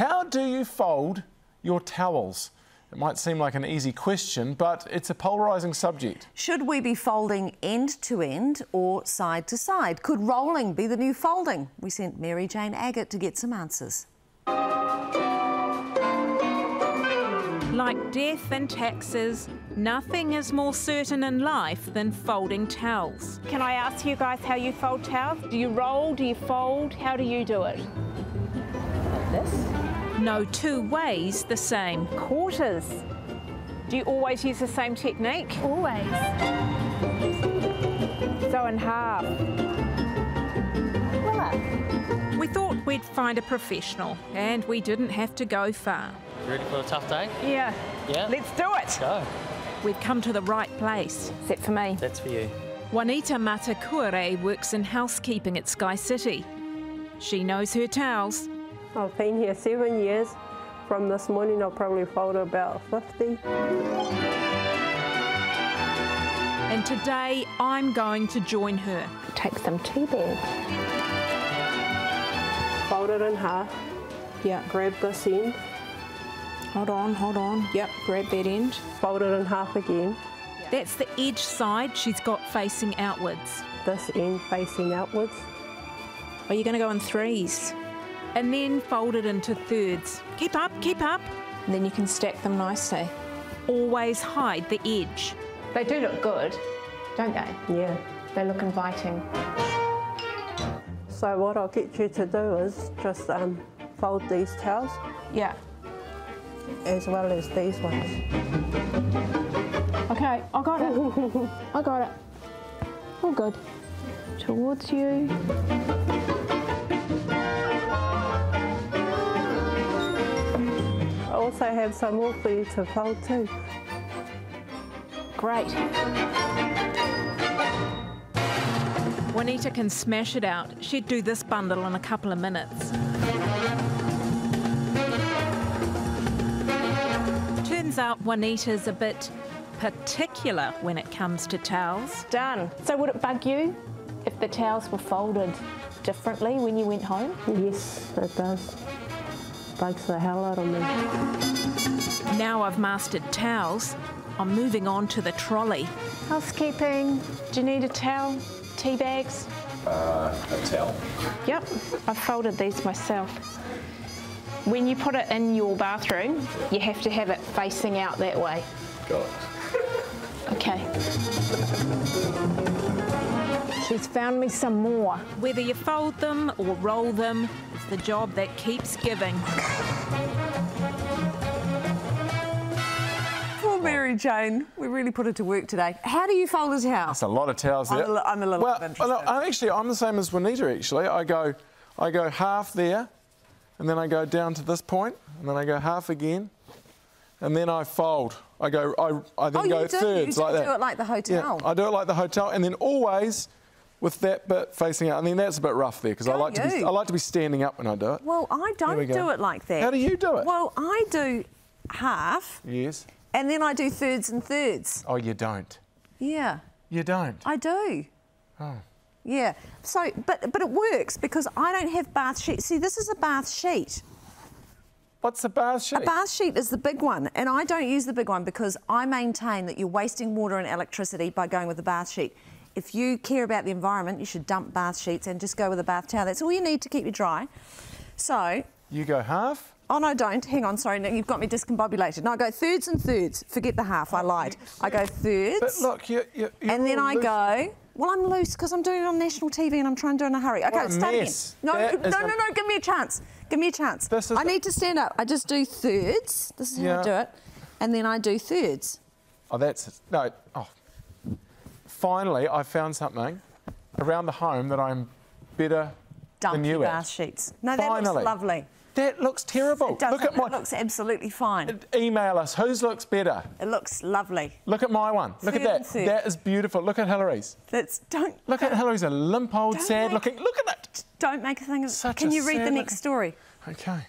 How do you fold your towels? It might seem like an easy question, but it's a polarising subject. Should we be folding end to end or side to side? Could rolling be the new folding? We sent Mary Jane Agate to get some answers. Like death and taxes, nothing is more certain in life than folding towels. Can I ask you guys how you fold towels? Do you roll? Do you fold? How do you do it? Like this? No two ways the same. Quarters. Do you always use the same technique? Always. So in half. Voila. We thought we'd find a professional, and we didn't have to go far. Ready for a tough day? Yeah. Yeah. Let's do it. Go. We've come to the right place. Except for me. That's for you. Juanita Matakuare works in housekeeping at Sky City. She knows her towels. I've been here seven years. From this morning, I'll probably fold about 50. And today I'm going to join her. Take some tea bags. Fold it in half. Yeah. Grab this end. Hold on, hold on. Yep, grab that end. Fold it in half again. That's the edge side she's got facing outwards. This end facing outwards. Are you going to go in threes? And then fold it into thirds. Keep up, keep up. And then you can stack them nicely. Always hide the edge. They do look good, don't they? Yeah. They look inviting. So what I'll get you to do is just um, fold these towels Yeah. as well as these ones. Okay, I got it. I got it. All good. Towards you. Also have some more for you to fold too. Great. Juanita can smash it out. She'd do this bundle in a couple of minutes. Turns out Juanita's a bit particular when it comes to towels. Done. So would it bug you if the towels were folded differently when you went home? Yes, it does. Bugs the hell out of me. Now I've mastered towels, I'm moving on to the trolley. Housekeeping. Do you need a towel? Tea bags? Uh, a towel. Yep, I've folded these myself. When you put it in your bathroom, you have to have it facing out that way. Got it. Okay. She's found me some more. Whether you fold them or roll them, it's the job that keeps giving. Poor Mary Jane. We really put it to work today. How do you fold a towel? That's a lot of towels I'm there. a I'm a little well, bit interested. I'm actually, I'm the same as Juanita. Actually, I go, I go half there, and then I go down to this point, and then I go half again, and then I fold. I go, I, I then Oh, you go do? thirds You like that. do it like the hotel? Yeah, I do it like the hotel, and then always with that bit facing out. I mean, that's a bit rough there because I like to be. I like to be standing up when I do it. Well, I don't do it like that. How do you do it? Well, I do half Yes. And then I do thirds and thirds. Oh, you don't. Yeah, You don't. I do. Oh. Yeah. So, but but it works because I don't have bath sheets. See, this is a bath sheet. What's the bath sheet? A bath sheet is the big one, and I don't use the big one because I maintain that you're wasting water and electricity by going with the bath sheet. If you care about the environment, you should dump bath sheets and just go with a bath towel. That's all you need to keep you dry. So, You go half. Oh no, don't. Hang on, sorry, no, you've got me discombobulated. No, I go thirds and thirds. Forget the half, I lied. I go thirds. But look, you, you, you're and then I loose. go. Well, I'm loose because I'm doing it on national TV and I'm trying to do it in a hurry. Okay, What a start mess. again. No, That no, no, a- no. Give me a chance. Give me a chance. This is I need to stand up. I just do thirds. This is how Yeah. I do it, and then I do thirds. Oh, that's no. Oh, finally, I found something around the home that I'm better Dump than you bath sheets. No, that Finally. looks lovely. That looks terrible. It. Look at my. It looks absolutely fine. Email us. Whose looks better? It looks lovely. Look at my one. Look Third at that. That is beautiful. Look at Hilary's. That's don't Look at Hilary's a limp old, sad make- looking. Look at that. don't make a thing of. Such Can you read the next story? Okay.